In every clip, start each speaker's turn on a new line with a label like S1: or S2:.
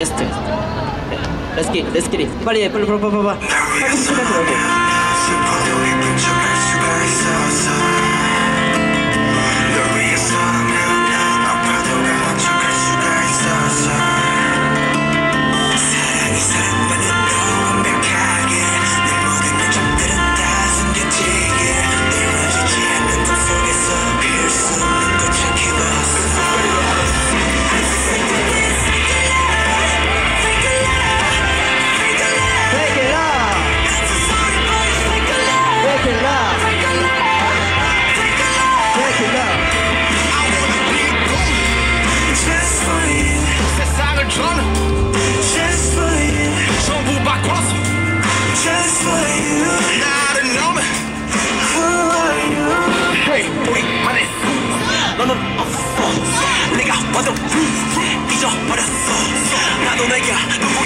S1: Let's get, let's get it. 빨리, 빨리, 빨리, 빨리, 빨리. 빨리, 빨리,
S2: 빨리.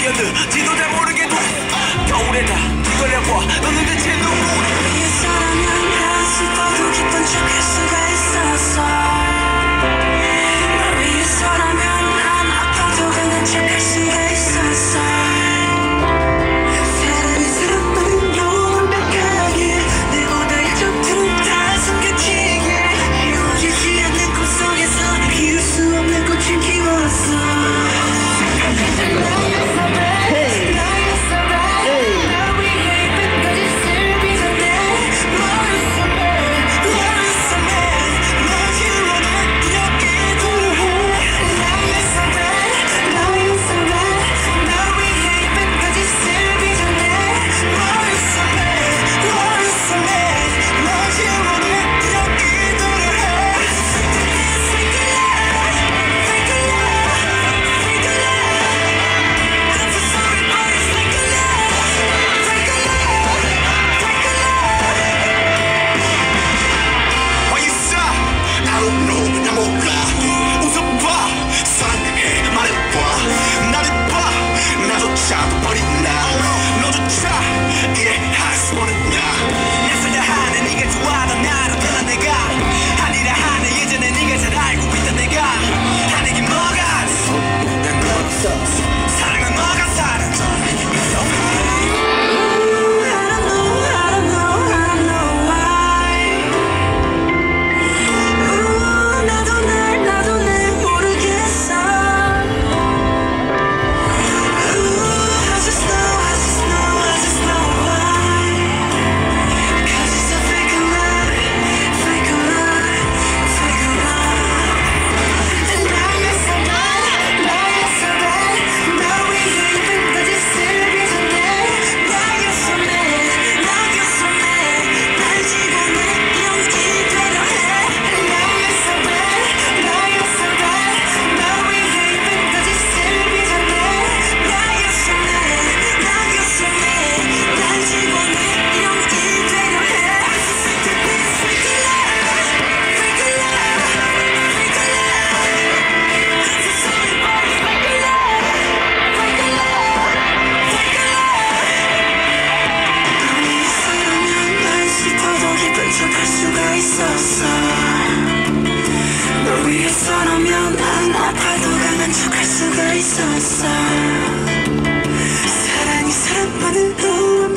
S2: 모르겠는
S3: 지도 잘 모르겠고 겨울에다 이걸 해봐. 너는 대체 don't know.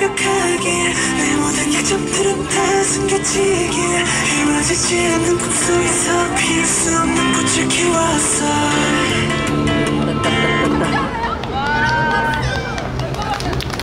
S2: 완벽하게 내 모든 약점들은 다 숨겨지길 힘 마주치는 꿈속에서 필수 없는 꽃을 키웠어